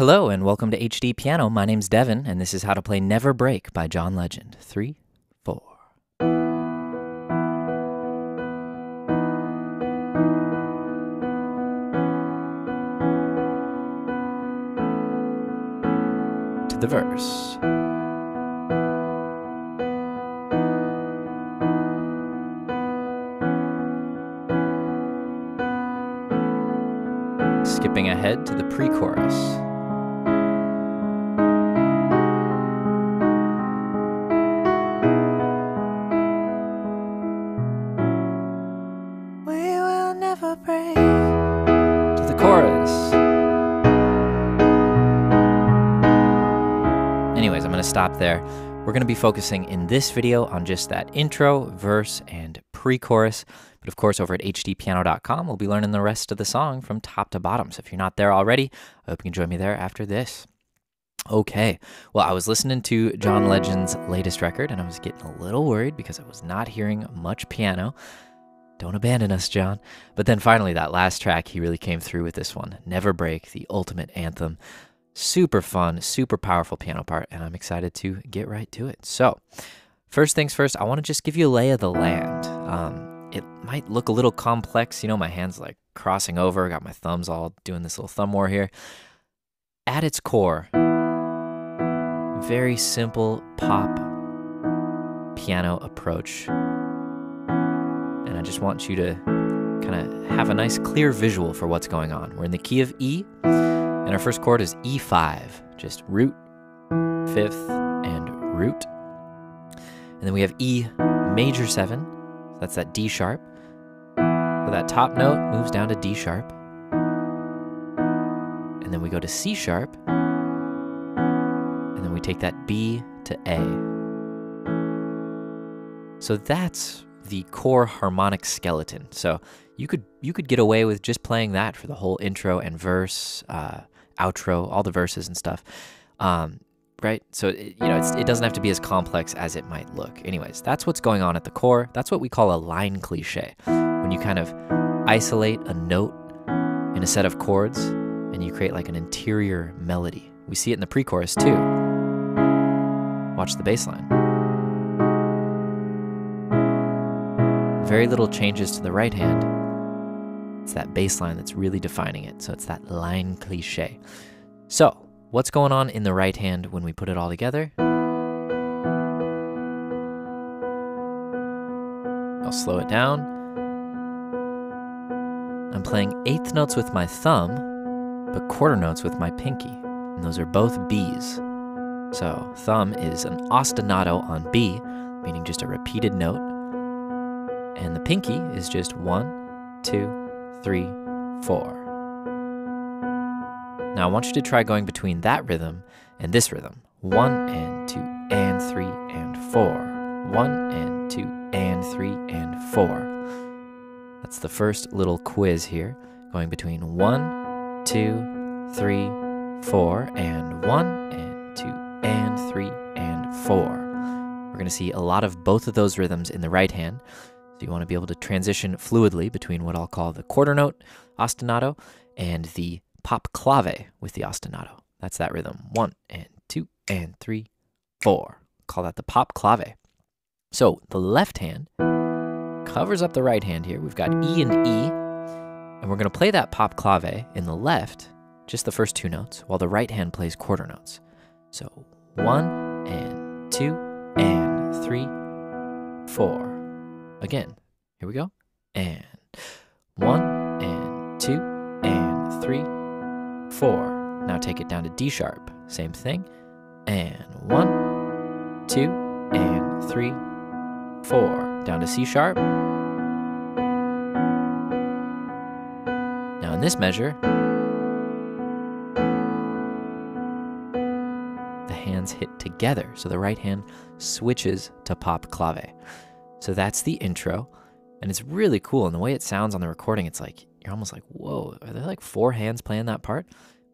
Hello and welcome to HD Piano. My name's Devin, and this is how to play Never Break by John Legend. Three, four. To the verse. Skipping ahead to the pre chorus. To stop there. We're going to be focusing in this video on just that intro, verse, and pre chorus. But of course, over at hdpiano.com, we'll be learning the rest of the song from top to bottom. So if you're not there already, I hope you can join me there after this. Okay, well, I was listening to John Legend's latest record and I was getting a little worried because I was not hearing much piano. Don't abandon us, John. But then finally, that last track, he really came through with this one Never Break, the ultimate anthem. Super fun, super powerful piano part, and I'm excited to get right to it. So, first things first, I want to just give you a lay of the land. Um, it might look a little complex, you know, my hands like crossing over, got my thumbs all doing this little thumb war here. At its core, very simple pop piano approach and I just want you to kind of have a nice clear visual for what's going on. We're in the key of E, and our first chord is E5, just root, fifth, and root. And then we have E major 7, so that's that D sharp. So that top note moves down to D sharp. And then we go to C sharp, and then we take that B to A. So that's the core harmonic skeleton. So you could you could get away with just playing that for the whole intro and verse, uh, outro, all the verses and stuff, um, right? So it, you know it doesn't have to be as complex as it might look. Anyways, that's what's going on at the core. That's what we call a line cliche. When you kind of isolate a note in a set of chords and you create like an interior melody. We see it in the pre-chorus too. Watch the bass line. very little changes to the right hand. It's that bass line that's really defining it. So it's that line cliche. So, what's going on in the right hand when we put it all together? I'll slow it down. I'm playing eighth notes with my thumb, but quarter notes with my pinky. And those are both B's. So, thumb is an ostinato on B, meaning just a repeated note and the pinky is just one, two, three, four. Now I want you to try going between that rhythm and this rhythm. One and two and three and four. One and two and three and four. That's the first little quiz here, going between one, two, three, four, and one and two and three and four. We're going to see a lot of both of those rhythms in the right hand. So you want to be able to transition fluidly between what I'll call the quarter note ostinato and the pop clave with the ostinato. That's that rhythm. One and two and three, four. Call that the pop clave. So the left hand covers up the right hand here. We've got E and E, and we're going to play that pop clave in the left, just the first two notes, while the right hand plays quarter notes. So one and two and three, four. Again, here we go. And one and two and three, four. Now take it down to D sharp. Same thing. And one, two, and three, four. Down to C sharp. Now in this measure, the hands hit together. So the right hand switches to pop clave. So that's the intro. And it's really cool. And the way it sounds on the recording, it's like, you're almost like, whoa, are there like four hands playing that part?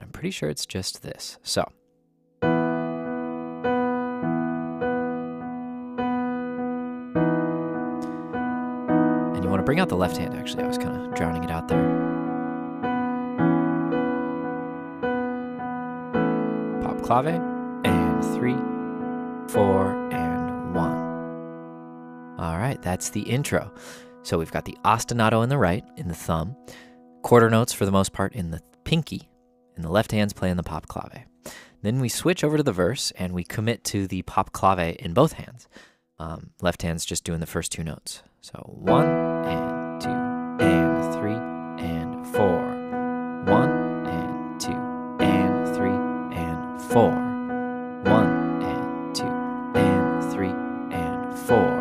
I'm pretty sure it's just this. So. And you want to bring out the left hand, actually. I was kind of drowning it out there. pop clave, and three, four, and. All right, that's the intro. So we've got the ostinato in the right, in the thumb, quarter notes for the most part in the pinky, and the left hand's playing the pop clave. Then we switch over to the verse and we commit to the pop clave in both hands. Um, left hand's just doing the first two notes. So one and two and three and four. One and two and three and four. One and two and three and four.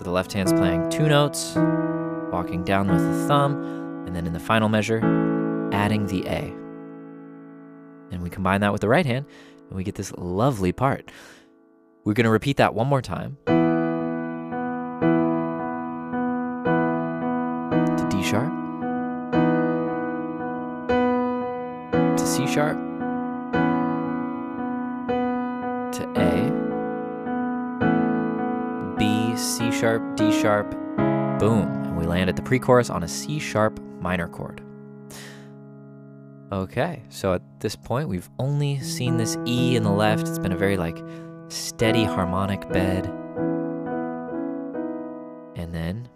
So the left hand's playing two notes, walking down with the thumb, and then in the final measure, adding the A. And we combine that with the right hand, and we get this lovely part. We're going to repeat that one more time. To D sharp. To C sharp. To A. sharp, D sharp. Boom. And we land at the pre chorus on a C sharp minor chord. Okay, so at this point, we've only seen this E in the left. It's been a very like steady harmonic bed. And then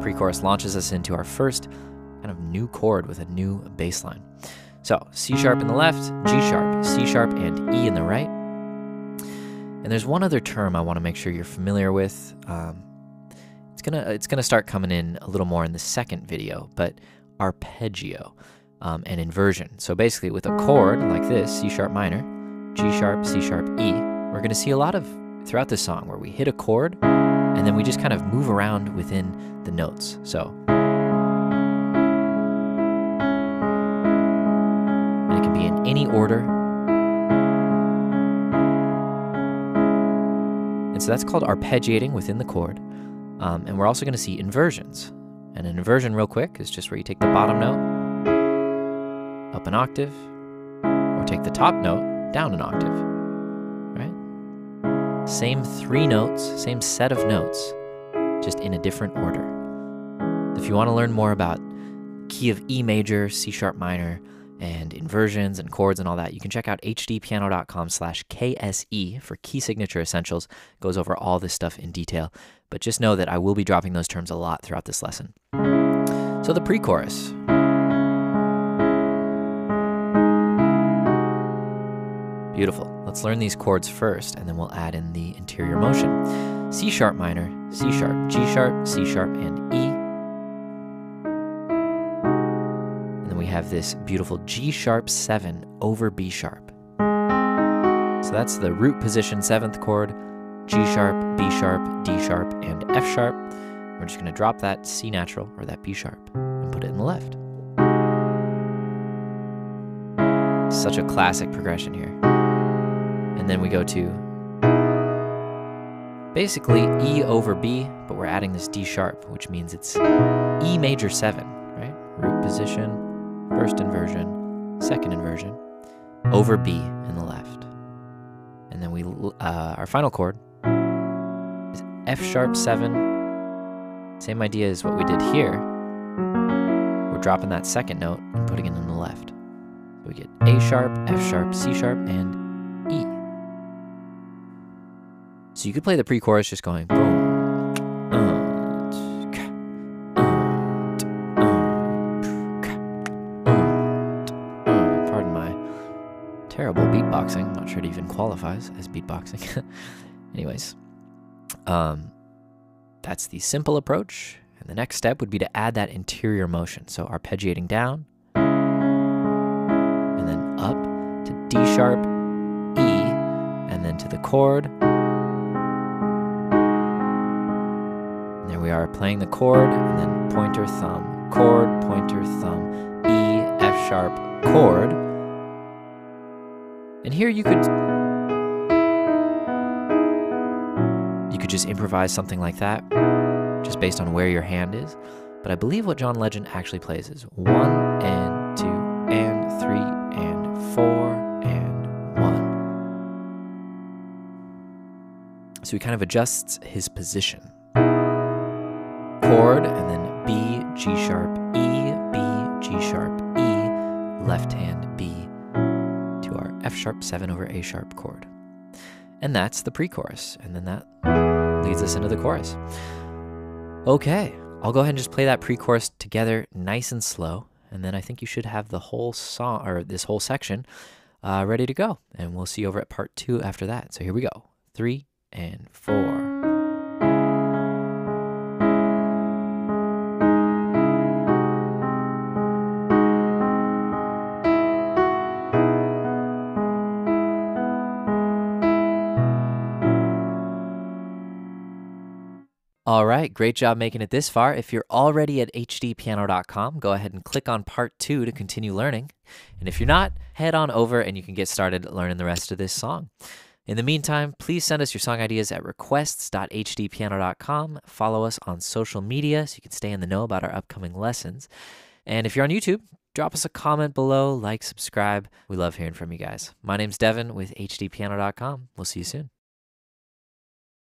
pre chorus launches us into our first kind of new chord with a new bass line. So C sharp in the left, G sharp, C sharp, and E in the right. And there's one other term I want to make sure you're familiar with. Um, it's gonna it's gonna start coming in a little more in the second video, but arpeggio um, and inversion. So basically, with a chord like this, C sharp minor, G sharp, C sharp, E, we're gonna see a lot of throughout this song where we hit a chord and then we just kind of move around within the notes. So. And it can be in any order. And so that's called arpeggiating within the chord. Um, and we're also going to see inversions. And an inversion, real quick, is just where you take the bottom note up an octave, or take the top note down an octave. Right? Same three notes, same set of notes, just in a different order. If you want to learn more about key of E major, C sharp minor, and inversions and chords and all that, you can check out hdpiano.com slash KSE for key signature essentials. Goes over all this stuff in detail. But just know that I will be dropping those terms a lot throughout this lesson. So the pre-chorus. Beautiful. Let's learn these chords first, and then we'll add in the interior motion. C sharp minor, C sharp, G sharp, C sharp, and E. have this beautiful G sharp 7 over B sharp. So that's the root position seventh chord, G sharp, B sharp, D sharp, and F sharp. We're just going to drop that C natural, or that B sharp, and put it in the left. Such a classic progression here. And then we go to basically E over B, but we're adding this D sharp, which means it's E major 7, right? Root position, first inversion, second inversion, over B in the left. And then we uh, our final chord is F sharp 7. Same idea as what we did here. We're dropping that second note and putting it in the left. We get A sharp, F sharp, C sharp, and E. So you could play the pre-chorus just going boom. Terrible beatboxing. Not sure it even qualifies as beatboxing. Anyways, um, that's the simple approach. And the next step would be to add that interior motion. So arpeggiating down, and then up to D sharp, E, and then to the chord. And there we are playing the chord, and then pointer, thumb, chord, pointer, thumb, E, F sharp, chord. And here you could you could just improvise something like that, just based on where your hand is. But I believe what John Legend actually plays is one and two and three and four and one. So he kind of adjusts his position. Chord and then B, G sharp, sharp 7 over A sharp chord. And that's the pre chorus. And then that leads us into the chorus. Okay, I'll go ahead and just play that pre chorus together nice and slow. And then I think you should have the whole song or this whole section uh, ready to go. And we'll see you over at part two after that. So here we go three and four. All right, great job making it this far. If you're already at hdpiano.com, go ahead and click on part two to continue learning. And if you're not, head on over and you can get started learning the rest of this song. In the meantime, please send us your song ideas at requests.hdpiano.com. Follow us on social media so you can stay in the know about our upcoming lessons. And if you're on YouTube, drop us a comment below, like, subscribe. We love hearing from you guys. My name's Devin with hdpiano.com. We'll see you soon.